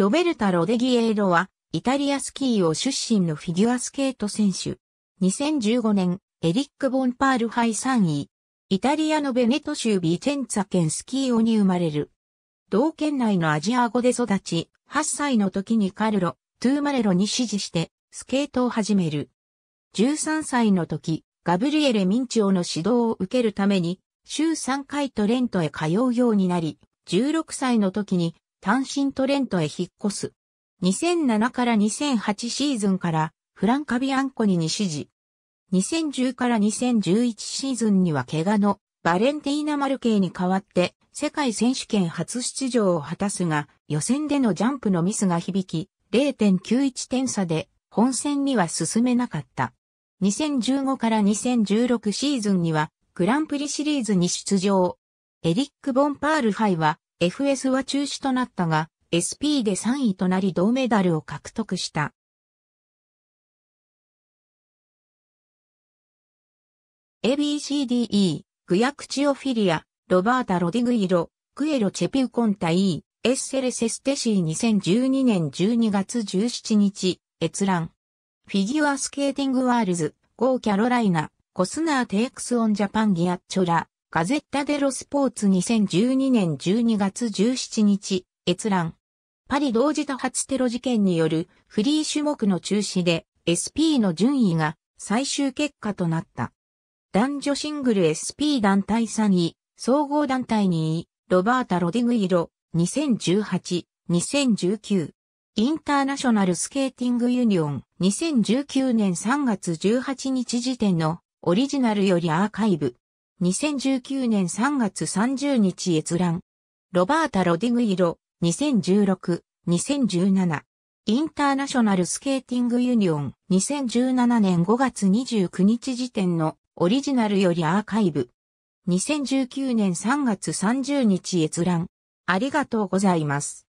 ロベルタ・ロデギエーロは、イタリアスキーを出身のフィギュアスケート選手。2015年、エリック・ボンパール杯3位。イタリアのベネト州ビーチェンツァ県スキーオに生まれる。同県内のアジア語で育ち、8歳の時にカルロ、トゥーマレロに指示して、スケートを始める。13歳の時、ガブリエレ・ミンチョの指導を受けるために、週3回トレントへ通うようになり、16歳の時に単身トレントへ引っ越す。2007から2008シーズンからフランカ・ビアンコニに指示。2010から2011シーズンには怪我のバレンティーナ・マルケイに代わって世界選手権初出場を果たすが予選でのジャンプのミスが響き0.91点差で本戦には進めなかった。2015から2016シーズンにはグランプリシリーズに出場。エリック・ボンパール杯は FS は中止となったが SP で3位となり銅メダルを獲得した。ABCDE、グヤクチオフィリア、ロバータ・ロディグイロ、クエロ・チェピウコンタイ、エッセレセステシー2012年12月17日、閲覧。フィギュアスケーティングワールズ、ゴーキャロライナ、コスナーテイクスオンジャパンギアッチョラ、ガゼッタデロスポーツ2012年12月17日、閲覧。パリ同時多発テロ事件によるフリー種目の中止で SP の順位が最終結果となった。男女シングル SP 団体3位、総合団体2位、ロバータ・ロディグイロ、2018、2019。インターナショナルスケーティングユニオン、2019年3月18日時点のオリジナルよりアーカイブ。2019年3月30日閲覧。ロバータ・ロディグイロ、2016、2017。インターナショナルスケーティングユニオン2017年5月29日時点のオリジナルよりアーカイブ。2019年3月30日閲覧。ありがとうございます。